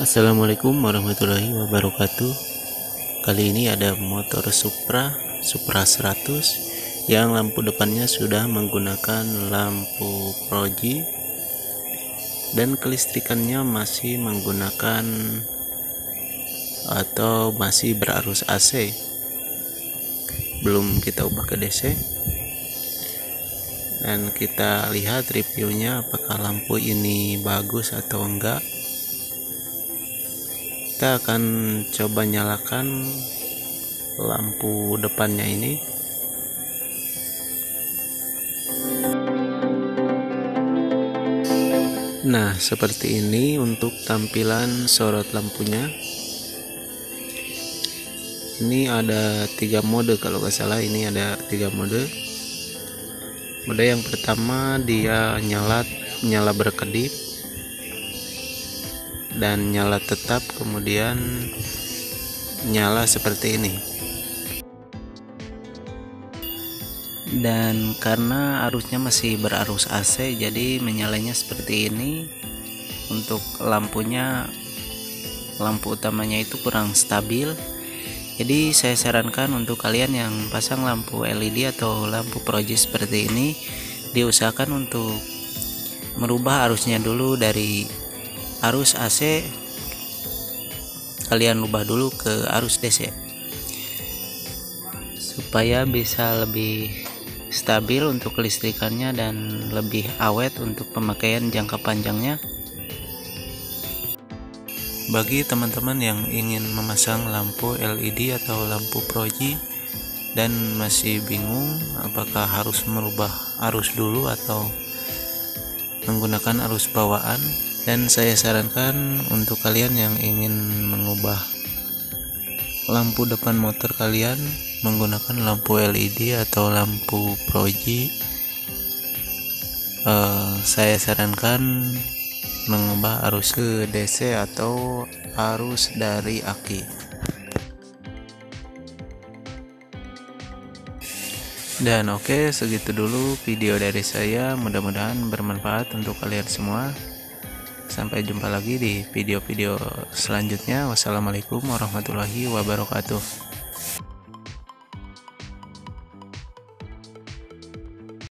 Assalamualaikum warahmatullahi wabarakatuh. Kali ini ada motor Supra Supra 100 Yang lampu depannya sudah menggunakan lampu proji Dan kelistrikannya masih menggunakan Atau masih berarus AC Belum kita ubah ke DC dan kita lihat reviewnya apakah lampu ini bagus atau enggak kita akan coba nyalakan lampu depannya ini. Nah seperti ini untuk tampilan sorot lampunya. Ini ada tiga mode kalau nggak salah. Ini ada tiga mode. Mode yang pertama dia nyala nyala berkedip dan nyala tetap kemudian nyala seperti ini. Dan karena arusnya masih berarus AC jadi menyalanya seperti ini. Untuk lampunya lampu utamanya itu kurang stabil. Jadi saya sarankan untuk kalian yang pasang lampu LED atau lampu proji seperti ini diusahakan untuk merubah arusnya dulu dari arus AC kalian ubah dulu ke arus DC supaya bisa lebih stabil untuk kelistrikannya dan lebih awet untuk pemakaian jangka panjangnya. Bagi teman-teman yang ingin memasang lampu LED atau lampu proji dan masih bingung apakah harus merubah arus dulu atau menggunakan arus bawaan dan saya sarankan untuk kalian yang ingin mengubah lampu depan motor kalian menggunakan lampu LED atau lampu proji uh, saya sarankan mengubah arus ke DC atau arus dari aki dan oke okay, segitu dulu video dari saya. Mudah-mudahan bermanfaat untuk kalian semua sampai jumpa lagi di video-video selanjutnya. Wassalamualaikum warahmatullahi wabarakatuh